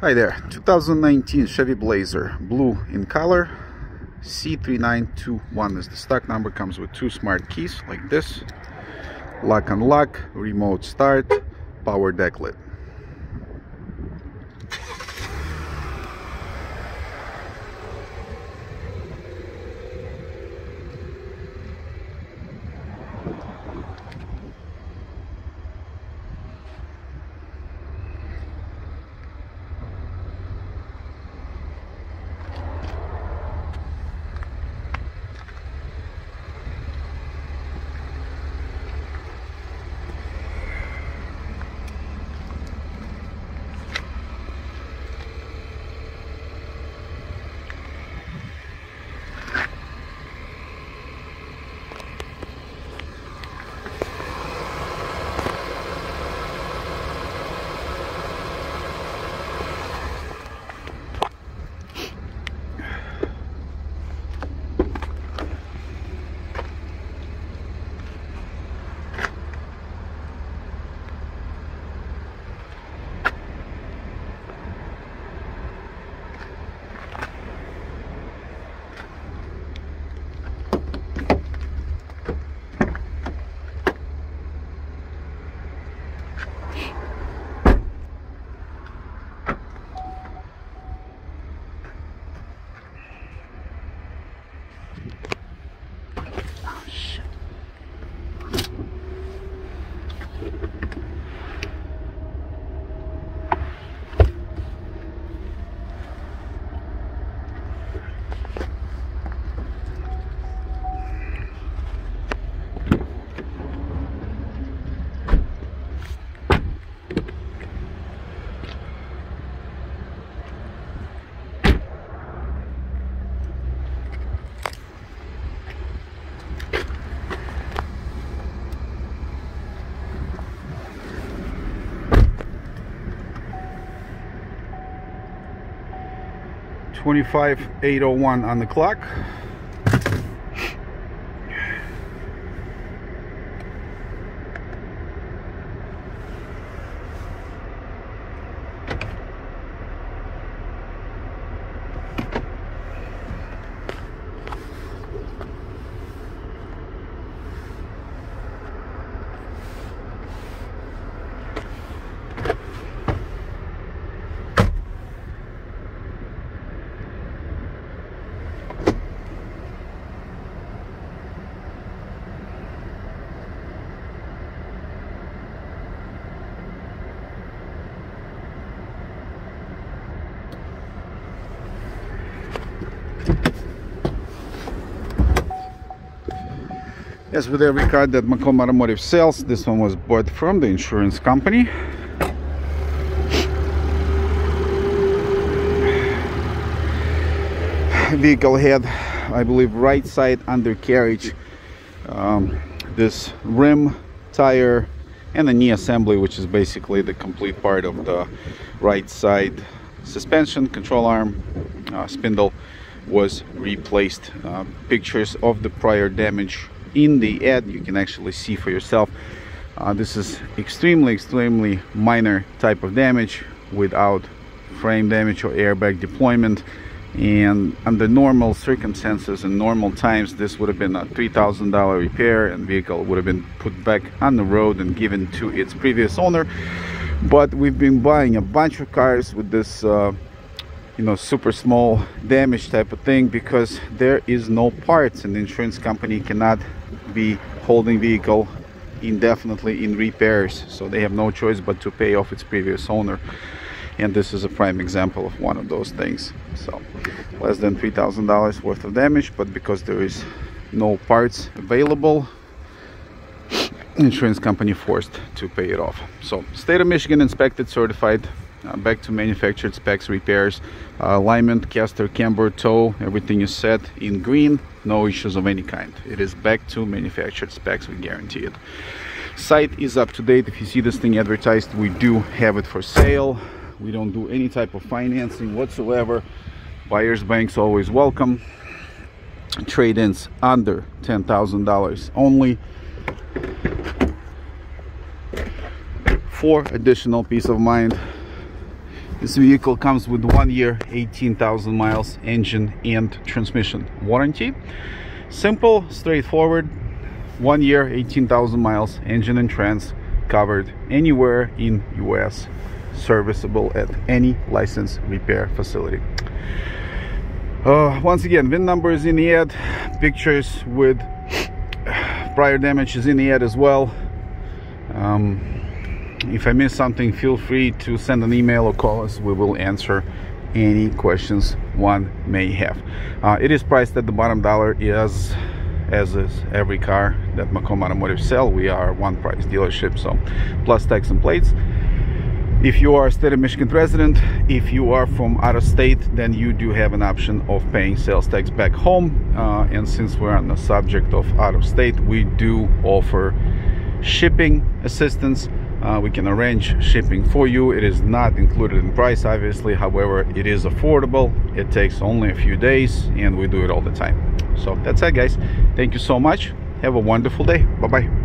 Hi there, 2019 Chevy Blazer, blue in color, C3921 is the stock number, comes with two smart keys like this, lock and lock, remote start, power deck lid. 25801 on the clock. As with every car that Macomb Automotive sells, this one was bought from the insurance company. Vehicle had, I believe, right side undercarriage. Um, this rim, tire, and the knee assembly, which is basically the complete part of the right side suspension, control arm, uh, spindle was replaced. Uh, pictures of the prior damage in the ad you can actually see for yourself. Uh, this is extremely extremely minor type of damage without frame damage or airbag deployment. And under normal circumstances and normal times this would have been a $3,000 repair and vehicle would have been put back on the road and given to its previous owner. But we've been buying a bunch of cars with this uh, you know super small damage type of thing because there is no parts and the insurance company cannot be holding vehicle indefinitely in repairs so they have no choice but to pay off its previous owner. And this is a prime example of one of those things. So less than three thousand dollars worth of damage but because there is no parts available insurance company forced to pay it off. So state of michigan inspected certified uh, back to manufactured specs repairs uh, alignment caster camber toe everything is set in green no issues of any kind. It is back to manufactured specs we guarantee it. Site is up to date. If you see this thing advertised we do have it for sale. We don't do any type of financing whatsoever. Buyers banks always welcome. Trade-ins under ten thousand dollars only. For additional peace of mind this vehicle comes with one year 18,000 miles engine and transmission warranty. Simple straightforward one year 18,000 miles engine and trans covered anywhere in US serviceable at any licensed repair facility. Uh, once again VIN number is in the ad pictures with prior damage is in the ad as well. Um, if I miss something feel free to send an email or call us we will answer any questions one may have uh, it is priced at the bottom dollar as as is every car that Macomb Automotive sell. We are one price dealership, so plus tax and plates. If you are a state of Michigan resident, if you are from out of state, then you do have an option of paying sales tax back home. Uh, and since we're on the subject of out of state, we do offer shipping assistance uh, we can arrange shipping for you. It is not included in price obviously. However it is affordable. It takes only a few days and we do it all the time. So that's it guys. Thank you so much. Have a wonderful day. Bye bye